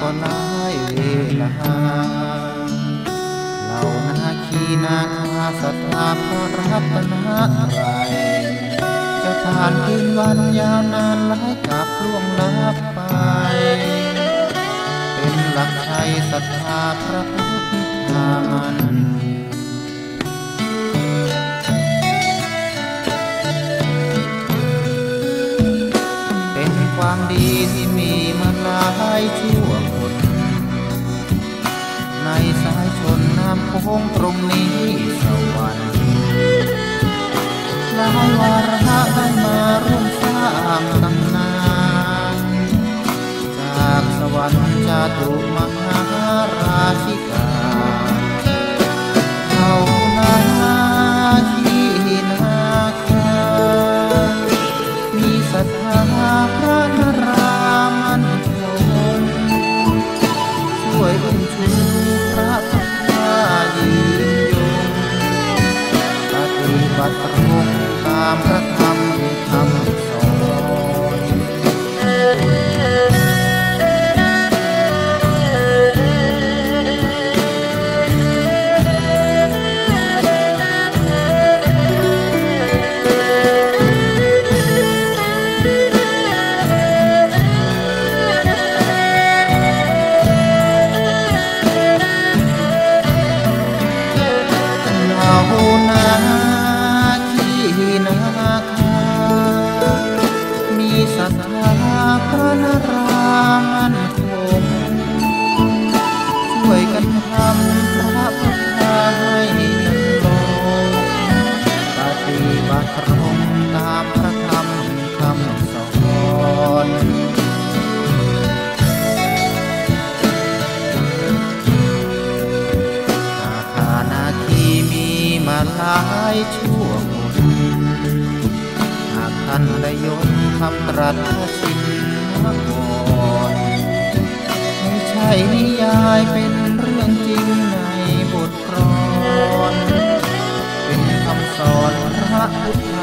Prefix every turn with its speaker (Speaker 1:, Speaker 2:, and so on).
Speaker 1: ก็หลายเวลาเหล่านาคีนาคาศรัทธาพระรัตนตรัยจะผ่านคืนวันยาวนานหลายกับล่วงลับไป เป็นหลักชัยศรัทธาพระพุทธธรรมเป็นความดีที่มีมาหลายชั่ว ในสายชนน้ำโค้งตรงนี้สวรรค์หลายวาระได้มาร่วมสร้างตำนานจากสวรรค์จะถูกมหาราชิกาเขา ตรงตามพระ นรามันคงช่วยกันทำพระพุทธให้ลงปฏิบัติตรงตามพระธรรมคำสอนนาคานาคีมีมาหลายชั่วคนหากท่านได้ยนคำตรัสชิน มาก่อนไม่ใช่นิยายเป็นเรื่องจริงในบทกลอน เป็นคำสอนพระพุทธ